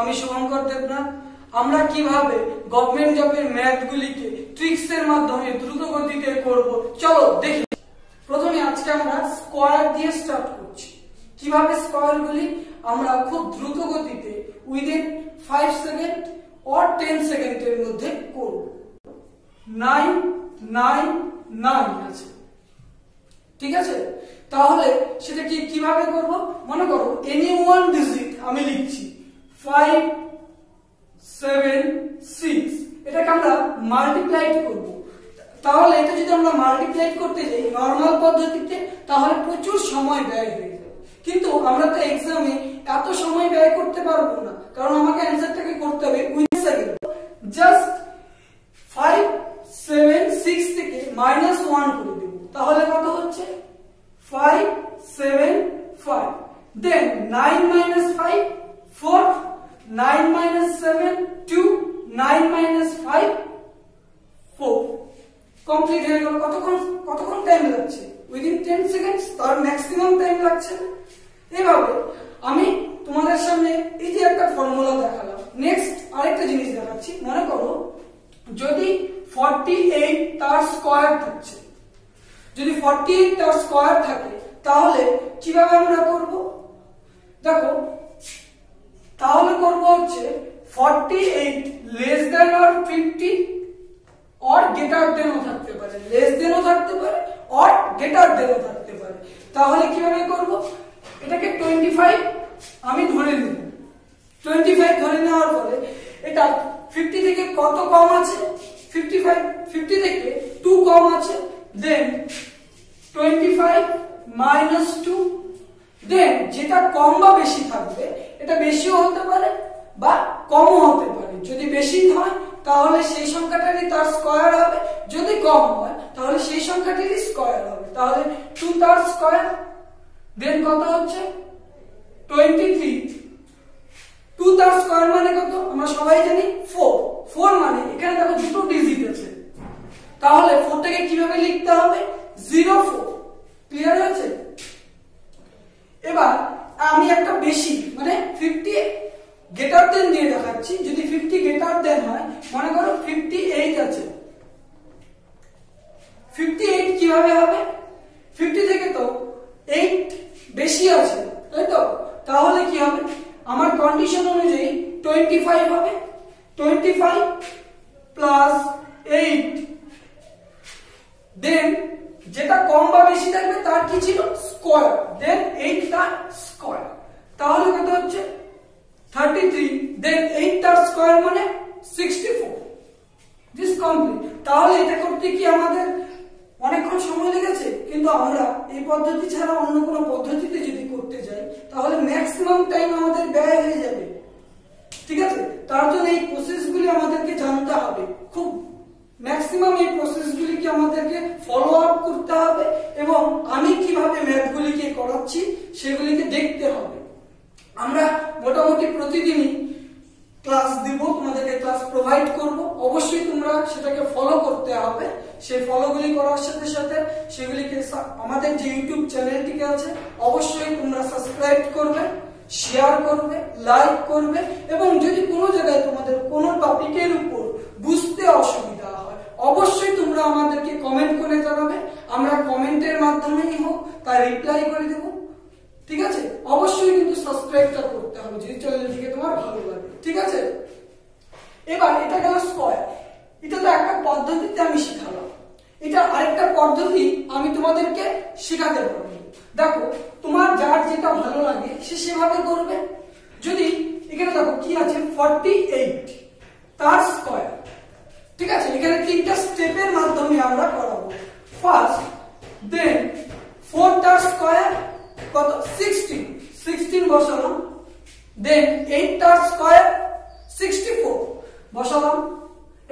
আমি শুভঙ্কর দেবনাথ। আমরা কীভাবে গভর্নমেন্ট জবের ম্যাথগুলিকে ট্রিক্স এর মাধ্যমে দ্রুত গতিতে করব? চলো দেখি। প্রথমে আজকে আমরা স্কোয়ার দিয়ে স্টার্ট করছি। কীভাবে স্কোয়ারগুলি আমরা খুব দ্রুত গতিতে within five second or ten সেকেন্ডের মধ্যে করব? নাইন নাইন নাইন আছে। ঠিক আছে? তাহলে সেটা কি কীভাবে করব? মনে করো এনি ওয়ান ডিজিট আমি লিখছি। ফাইভ সেভেন সিক্স এটাকে আমরা মাল্টিপ্লাইড করব। তাহলে এটা যদি আমরা মাল্টিপ্লাইড করতে যাই নর্মাল পদ্ধতিতে, তাহলে প্রচুর সময় ব্যয় হয়ে যাবে। কিন্তু আমরা তো এক্সামে এত সময় ব্যয় করতে পারব না। কারণ আমাকে অ্যান্সারটাকে করতে হবে with second just five seven six থেকে মাইনাস ওয়ান করে দেবো। তাহলে কত হচ্ছে? Five seven five then nine minus five four nine minus seven two nine minus five four complete হয়ে গেল। কতক্ষণ কতক্ষণ টাইম লাগছে? উইদিন টেন সেকেন্ডস তার ম্যাক্সিমাম টাইম লাগছে। এভাবে আমি তোমাদের সামনে এই যে একটা ফর্মুলা দেখালাম। নেক্সট আরেকটা জিনিস দেখাচ্ছি। মনে করো, যদি ফর্টি এইট তার স্কোয়ার থাকছে। যদি ফর্টি এইট তার স্কোয়ার থাকে, তাহলে কীভাবে আমরা করব? দেখো তাহলে করব হচ্ছে forty eight less then or fifty or greater দেনও থাকতে পারে। লেস দেনও থাকতে পারে অর গেটার দেনও থাকতে পারে। তাহলে কীভাবে করব? এটাকে টোয়েন্টি ফাইভ আমি ধরে নিব। টোয়েন্টি ফাইভ ধরে নেওয়ার পরে এটা ফিফটি থেকে কত কম আছে? ফিফটি ফাইভ ফিফটি থেকে টু কম আছে। Then twenty five minus two then যেটা কম বা বেশি থাকবে, এটা বেশিও হতে পারে বা কমও হতে পারে। যদি বেশি হয়, তাহলে সেই সংখ্যাটারই তার স্কোয়ার হবে। যদি কম হয়, তাহলে সেই সংখ্যাটিরই স্কোয়ার হবে। তাহলে টু তার স্কোয়ার দেন কত হচ্ছে? টোয়েন্টি থ্রি টু তার স্কোয়ার মানে কত? আমরা সবাই জানি ফোর ফোর মানে এখানে দেখো দুটো ডিজিট আছে। তাহলে ফোরটাকে কীভাবে লিখতে হবে? জিরো ফোর ক্লিয়ার হয়েছে? এবার আমি একটা বেশি মানে ফিফটি গেটার দেন দিয়ে দেখাচ্ছি। যদি ফিফটি গেটার দেন হয়, মনে করো ফিফটি এইট আছে। ফিফটি এইট কীভাবে হবে? ফিফটি থেকে তো এইট বেশি আছে, তাই তো? তাহলে কি হবে? আমার কন্ডিশন অনুযায়ী টোয়েন্টি ফাইভ হবে। Twenty five plus eight then যেটা কম বা বেশি থাকবে, তার কি ছিল? স্কোয়ার দেন এইট তার স্কোয়ার তাহলে কত হচ্ছে? থার্টি থ্রি দেন এইট তার স্কোয়ার মানে সিক্সটি ফোর দিস কমপ্লিট তাহলে এটা করতে কি আমাদের অনেকক্ষণ সময় লেগেছে? কিন্তু আমরা এই পদ্ধতি ছাড়া অন্য কোনো পদ্ধতিতে যদি করতে যাই, তাহলে ম্যাক্সিমাম টাইম আমাদের ব্যয় হয়ে যাবে। ঠিক আছে? তার জন্য এই প্রসেসগুলি আমাদেরকে জানতে হবে। খুব ম্যাক্সিমাম এই প্রসেসগুলিকে আমাদেরকে ফলো আপ করতে হবে এবং আমি কীভাবে ম্যাথগুলিকে করাচ্ছি সেগুলিকে দেখতে হবে। আমরা মোটামুটি প্রতিদিনই ক্লাস দিব, তোমাদেরকে ক্লাস প্রোভাইড করব। অবশ্যই তোমরা সেটাকে ফলো করতে হবে। সেই ফলোগুলি করার সাথে সাথে সেগুলিকে আমাদের যে ইউটিউব চ্যানেলটিকে আছে, অবশ্যই তোমরা সাবস্ক্রাইব করবে শেয়ার করবে লাইক করবে এবং যদি কোনো জায়গায় তোমাদের কোনো টপিকের উপর বুঝতে অসুবিধা অবশ্যই তোমরা আমাদেরকে কমেন্ট করে জানাবে। আমরা কমেন্টের মাধ্যমেই হোক, তার রিপ্লাই করে দেব। ঠিক আছে? অবশ্যই কিন্তু সাবস্ক্রাইবটা করতে হবে, যদি চ্যানেলটিকে তোমার ভালো লাগে। ঠিক আছে? এবার এটা গেল স্কোয়ার এটা তো একটা পদ্ধতিতে আমি শিখালাম। এটা আরেকটা পদ্ধতি আমি তোমাদেরকে শেখাতে পারব। দেখো, তোমার যার যেটা ভালো লাগে, সে সেভাবে করবে। যদি, এখানে দেখো কি আছে? ফর্টি এইট তার স্কোয়ার ঠিক আছে? এখানে তিনটা স্টেপের মাধ্যমে আমরা করাবো। ফার্স্ট দেন ফোর তার স্কোয়ার কত? সিক্সটিন সিক্সটিন বসালাম। দেন এইট তার স্কোয়ার সিক্সটি ফোর বসালাম।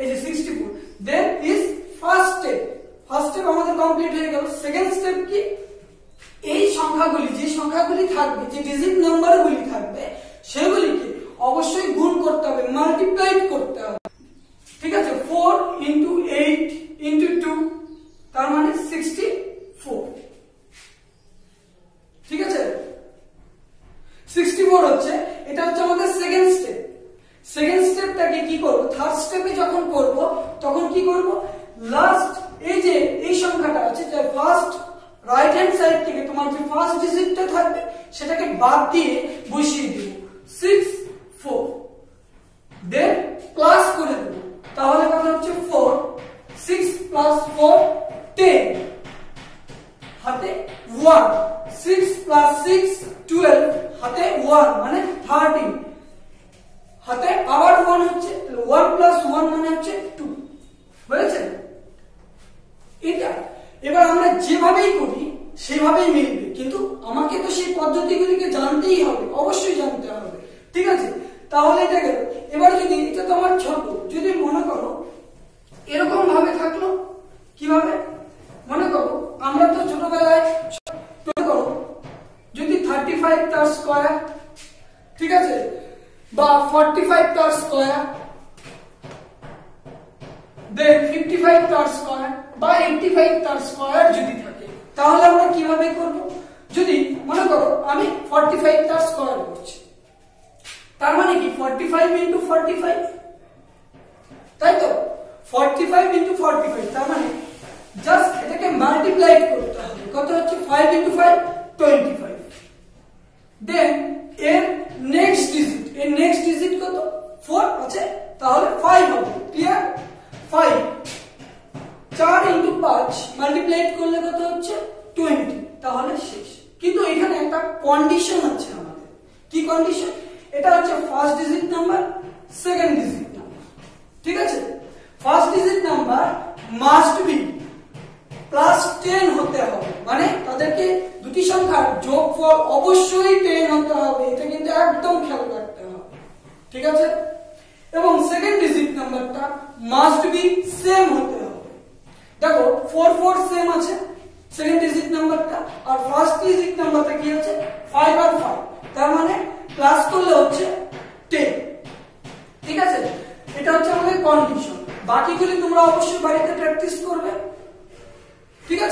এই যে sixty four then is first step first step আমাদের কমপ্লিট হয়ে গেল। সেকেন্ড স্টেপ কি? এই সংখ্যাগুলি, যে সংখ্যাগুলি থাকবে, যে ডিজিট নাম্বারগুলি থাকবে, সেগুলিকে অবশ্যই গুণ করতে হবে মাল্টিপ্লাইড করতে হবে। ঠিক আছে four into eight into two তার মানে সিক্সটি ফোর ঠিক আছে? সিক্সটি ফোর হচ্ছে, এটা হচ্ছে আমাদের সেকেন্ড স্টেপ সেকেন্ড স্টেপটাকে কি করব? থার্ড স্টেপে যখন করব, তখন কি করব? লাস্ট এই যে, এই সংখ্যাটা আছে, যে ফার্স্ট রাইট হ্যান্ড সাইড থেকে তোমার যে ফার্স্ট ডিজিটটা থাকবে, সেটাকে বাদ দিয়ে 10 হাতে 1 6 প্লাস 6 12 হাতে 1 মানে 13 হাতে আবার 1 হচ্ছে 1 প্লাস 1 মানে হচ্ছে 2 বুঝেছেন? এটা। এবার আমরা যেভাবেই করি, সেভাবেই মিলবে। কিন্তু আমাকে তো সেই পদ্ধতিগুলিকে জানতেই হবে, অবশ্যই জানতে হবে। ঠিক আছে? তাহলে এটা গেল। বা ফর্টি ফাইভ তার স্কোয়ার দেন ফিফটি ফাইভ তার স্কোয়ার বা এইটটি ফাইভ তার স্কোয়ার যদি থাকে, তাহলে আমরা কীভাবে করব? যদি মনে করো আমি ফর্টি ফাইভ তার স্কোয়ার করছি, তার মানে কি? Forty five into forty five তাই তো? Forty five into forty five তার মানে জাস্ট এটাকে মাল্টিপ্লাই করতে হবে। কত হচ্ছে? Five into five twenty five then এর নেক্সট ডিজিট কত? ফোর আছে? তাহলে ফাইভ হবে। ক্লিয়ার ফাইভ চার ইন্টু পাঁচ মাল্টিপ্লাই করলে কত হচ্ছে? টোয়েন্টি তাহলে শেষ। কিন্তু এখানে একটা কন্ডিশন আছে আমাদের। কি কন্ডিশন এটা হচ্ছে first digit number second digit number ঠিক আছে? First digit number must be plus ten হতে হবে। মানে তাদেরকে দুটি সংখ্যার যোগফল অবশ্যই টেন হতে হবে। এটা কিন্তু একদম খেয়াল রাখতে হবে ঠিক আছে? এবং সেকেন্ড ডিজিট নাম্বারটা মাস্ট বি সেম হতে হবে। দেখো ফোর ফোর সেম আছে সেকেন্ড ডিজিট নাম্বারটা আর ফার্স্ট ডিজিট নাম্বারটা কি আছে? ফাইভ আর ফাইভ তার মানে প্লাস করলে হচ্ছে টেন ঠিক আছে? এটা হচ্ছে আমাদের কন্ডিশন বাকিগুলি তোমরা অবশ্যই বাড়িতে প্র্যাকটিস করবে। ঠিক আছে?